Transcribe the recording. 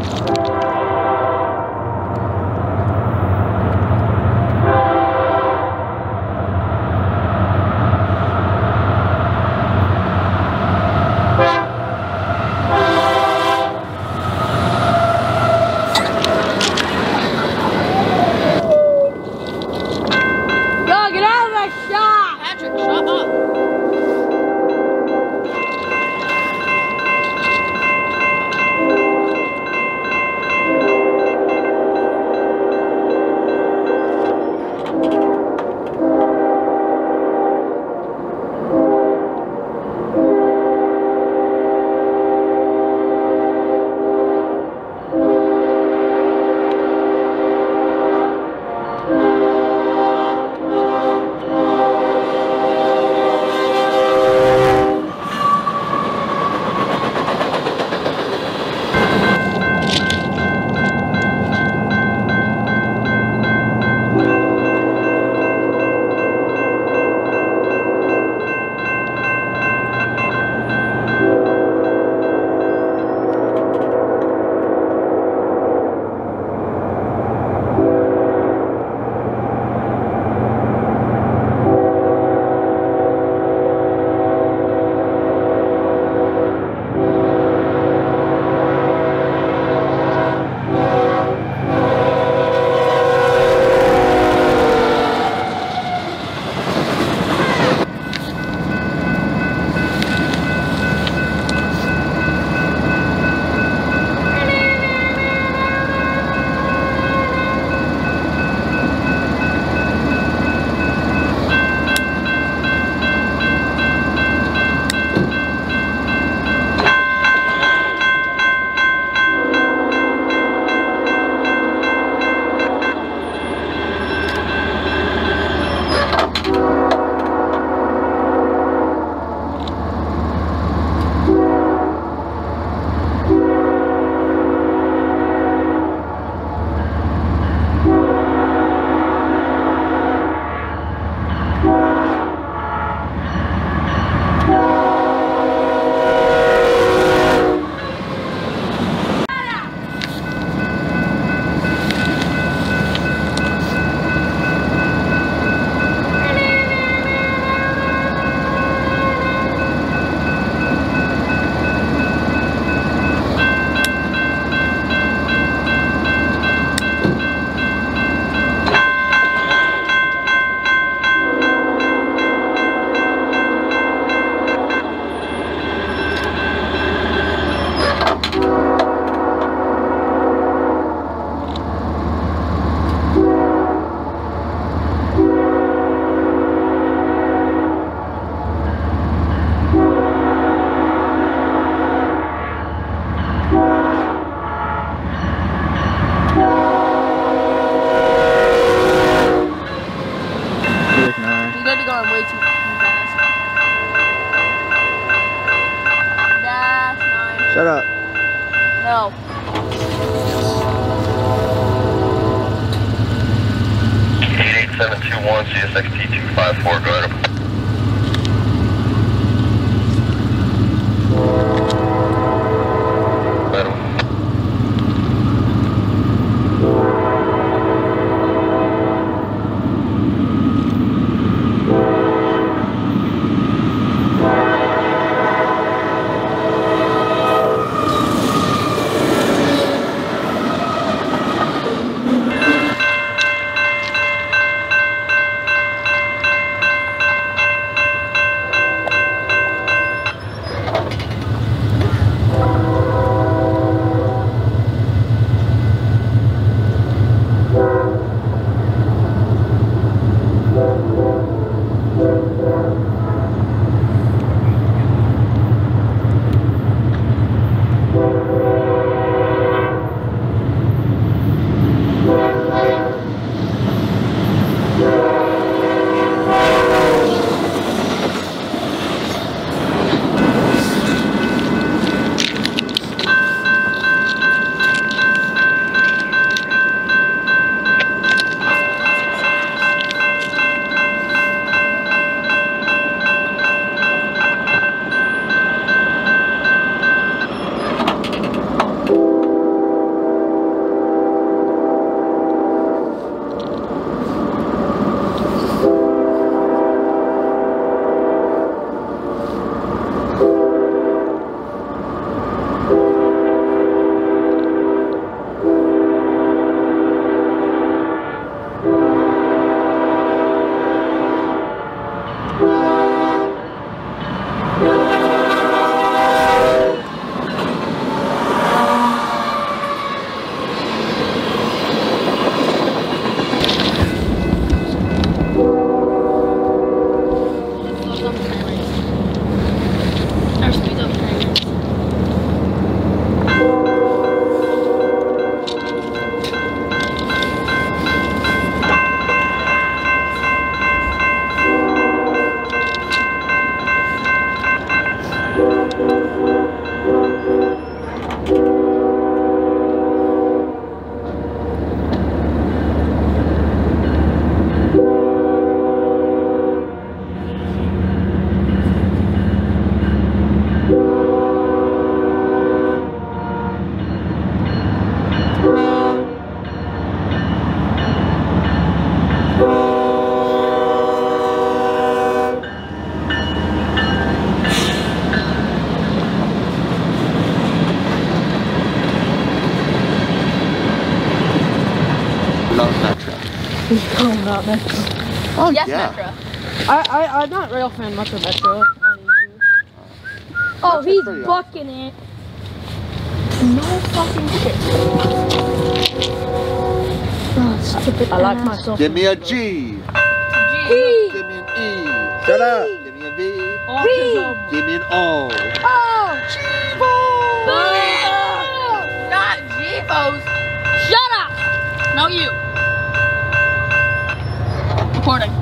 Yo, seven two one CSXT two five four. Go ahead. Metro. Oh Yes, yeah. Metro. I, I, I'm not real fan much of Metro. Oh, Metro's he's pretty bucking it. No fucking shit. Oh, stupid I like ass. myself. Give me a G. G. Give me an E. Shut up. Give me a V. Autism. Give me an O. Oh! Not G-Pose. Shut up! No, you recording.